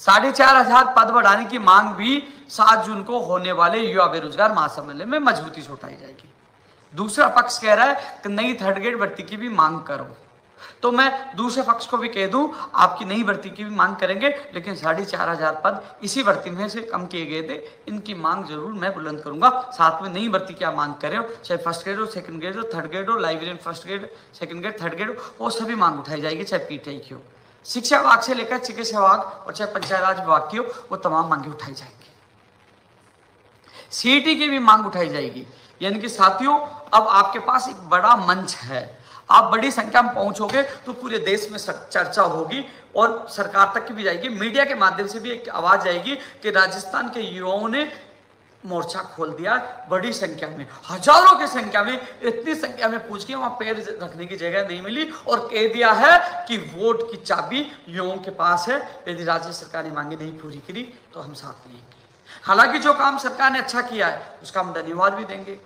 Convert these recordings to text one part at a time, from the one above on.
साढ़े चार हज़ार पद बढ़ाने की मांग भी सात जून को होने वाले युवा बेरोजगार महासम्मेलन में मजबूती से उठाई जाएगी। दूसरा पक्ष कह रहा है कि नई थर्ड ग्रेड भर्ती की भी मांग करो। तो मैं दूसरे पक्ष को भी कह दूँ, आपकी नई भर्ती की भी मांग करेंगे, लेकिन साढ़े चार हज़ार पद इसी भर्ती में से कम किए गए थे, इनकी मांग ज़रूर मैं बुलंद करूँगा। साथ में नई भर्ती क्या मांग करे हो चाहे फ़र्स्ट ग्रेड हो, सेकंड ग्रेड हो, थर्ड ग्रेड हो librarian first grade, second grade, third grade हो, वो सभी मांग उठाई जाएगी, चाहे पीटीआई की हो। शिक्षा विभाग से लेकर चिकित्सा विभाग और चाहे पंचायत राज विभाग की हो, वो तमाम मांगे उठाई जाएँगी। सीईटी की भी मांग उठाई जाएगी। यानी कि साथियों, अब आपके पास एक बड़ा मंच है। आप बड़ी संख्या में पहुंचोगे तो पूरे देश में चर्चा होगी और सरकार तक की भी जाएगी। मीडिया के माध्यम से भी एक आवाज़ आएगी कि राजस्थान के युवाओं ने मोर्चा खोल दिया बड़ी संख्या में। हज़ारों की संख्या में, इतनी संख्या में पूछ के वहाँ पैर रखने की जगह नहीं मिली और कह दिया है कि वोट की चाबी युवाओं के पास है। यदि राज्य सरकार ने मांगे नहीं पूरी करी तो हम साथ लेंगे हालाँकि जो काम सरकार ने अच्छा किया है, उसका हम धन्यवाद भी देंगे।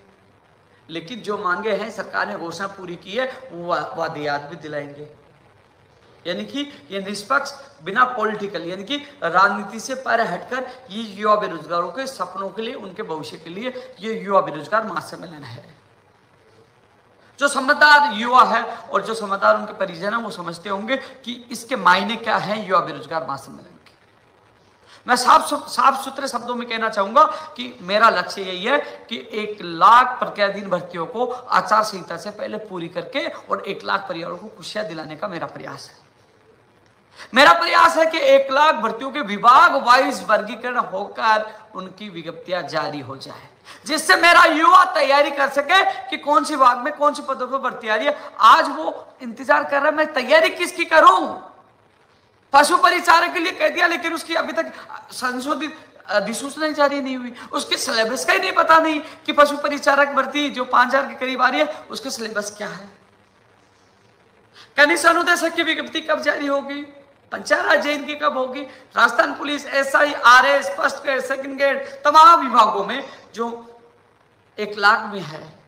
लेकिन जो मांगे हैं, सरकार ने घोषणा पूरी की है वो, वादियात भी दिलाएँगे। यानी कि ये निष्पक्ष बिना पॉलिटिकल यानी कि राजनीति से पर हटकर ये युवा बेरोजगारों के सपनों के लिए, उनके भविष्य के लिए ये युवा बेरोजगार महासम्मेलन है। जो समझदार युवा है और जो समझदार उनके परिजन है, वो समझते होंगे कि इसके मायने क्या है युवा बेरोजगार महासम्मेलन के। मैं साफ़ साफ़ सुथरे शब्दों में कहना चाहूँगा कि मेरा लक्ष्य यही है कि एक लाख प्रक्रियाधीन भर्तियों को आचार संहिता से पहले पूरी करके और एक लाख परिवारों को खुशियाँ दिलाने का मेरा प्रयास है। मेरा प्रयास है कि एक लाख भर्तियों के विभाग वाइज वर्गीकरण होकर उनकी विज्ञप्तियाँ जारी हो जाए, जिससे मेरा युवा तैयारी कर सके कि कौन सी विभाग में कौन सी पदों पर भर्ती आ रही है। आज वो इंतज़ार कर रहा है, मैं तैयारी किसकी करूँ? पशु परिचारक के लिए कह दिया, लेकिन उसकी अभी तक संशोधित अधिसूचना जारी नहीं हुई। उसके सिलेबस का ही नहीं पता नहीं कि पशु परिचारक भर्ती जो पाँच हज़ार के करीब आ रही है, उसके सिलेबस क्या है। कनिष्ठ अनुदेशक की विज्ञप्ति कब जारी होगी? पंचायत जैन की कब होगी? Rajasthan police S I R S first grade, second grade, तमाम विभागों में जो एक लाख में है,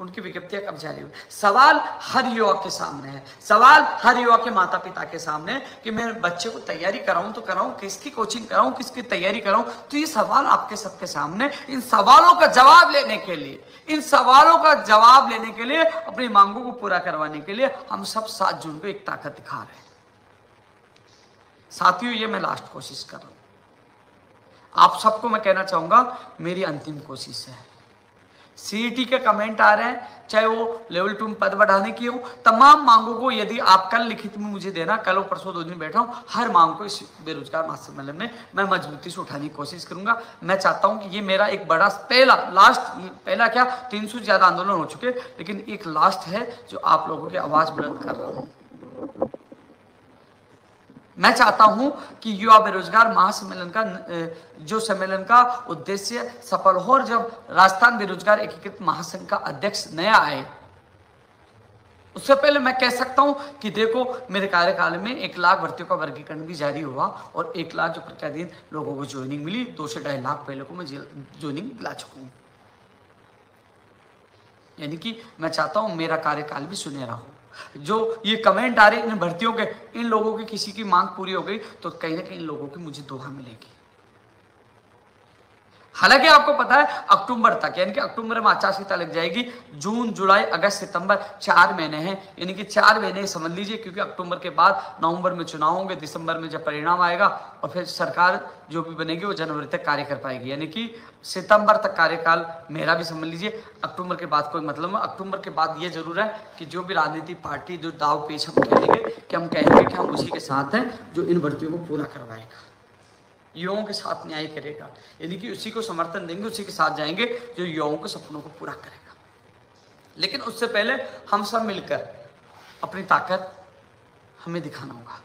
उनकी विज्ञप्तियाँ कब जारी हुई? सवाल हर युवा के सामने है। सवाल हर युवा के माता पिता के सामने कि मैं बच्चे को तैयारी कराऊं तो कराऊं, किसकी कोचिंग कराऊं, किसकी तैयारी कराऊं? तो ये सवाल आपके सबके सामने इन सवालों का जवाब लेने के लिए, इन सवालों का जवाब लेने के लिए, अपनी मांगों को पूरा करवाने के लिए हम सब सात जून को एक ताकत दिखा रहे हैं। साथियों, ये मैं लास्ट कोशिश कर रहा हूँ। आप सबको मैं कहना चाहूँगा, मेरी अंतिम कोशिश है। सीईटी के कमेंट आ रहे हैं, चाहे वो लेवल टू में पद बढ़ाने की हो, तमाम मांगों को यदि आप कल लिखित में मुझे देना, कल और परसों दो दिन बैठा हूँ, हर मांग को इस बेरोजगार महासम्मेलन में मैं मजबूती से उठाने की कोशिश करूँगा। मैं चाहता हूँ कि ये मेरा एक बड़ा पहला लास्ट पहला क्या, तीन सौ ज़्यादा आंदोलन हो चुके, लेकिन एक लास्ट है जो आप लोगों की आवाज़ बुलंद कर रहा हूँ। मैं चाहता हूँ कि युवा बेरोजगार महासम्मेलन का जो सम्मेलन का उद्देश्य सफल हो और जब राजस्थान बेरोजगार एकीकृत महासंघ का अध्यक्ष नया आए। उससे पहले मैं कह सकता हूँ कि देखो, मेरे कार्यकाल में एक लाख भर्तियों का वर्गीकरण भी जारी हुआ और एक लाख जो प्रतिदिन लोगों को ज्वाइनिंग मिली, दो से ढाई लाख पहले को मैं ज्वाइनिंग दिला चुका हूँ। यानी कि मैं चाहता हूँ मेरा कार्यकाल भी सुनहरा हो। जो ये कमेंट आ रहे इन भर्तियों के, इन लोगों की किसी की मांग पूरी हो गई तो कहीं ना कहीं इन लोगों की मुझे दोहा मिलेगी। हालाँकि आपको पता है, अक्टूबर तक, यानी कि अक्टूबर में आचार लग जाएगी। जून, जुलाई, अगस्त, सितंबर चार महीने हैं। यानी कि चार महीने समझ लीजिए, क्योंकि अक्टूबर के बाद नवंबर में चुनाव होंगे, दिसंबर में जब परिणाम आएगा और फिर सरकार जो भी बनेगी, वो जनवरी तक कार्य कर पाएगी। यानी कि सितंबर तक कार्यकाल मेरा भी समझ लीजिए, अक्टूबर के बाद कोई मतलब अक्टूबर के बाद ये ज़रूर है कि जो भी राजनीतिक पार्टी, जो दाव पेश हम कहेंगे कि हम कहेंगे कि हम उसी के साथ हैं, जो इन भर्तियों को पूरा करवाएगा। युवाओं के साथ न्याय करेगा। यानी कि उसी को समर्थन देंगे, उसी के साथ जाएँगे जो युवाओं के सपनों को पूरा करेगा। लेकिन उससे पहले हम सब मिलकर अपनी ताकत हमें दिखाना होगा।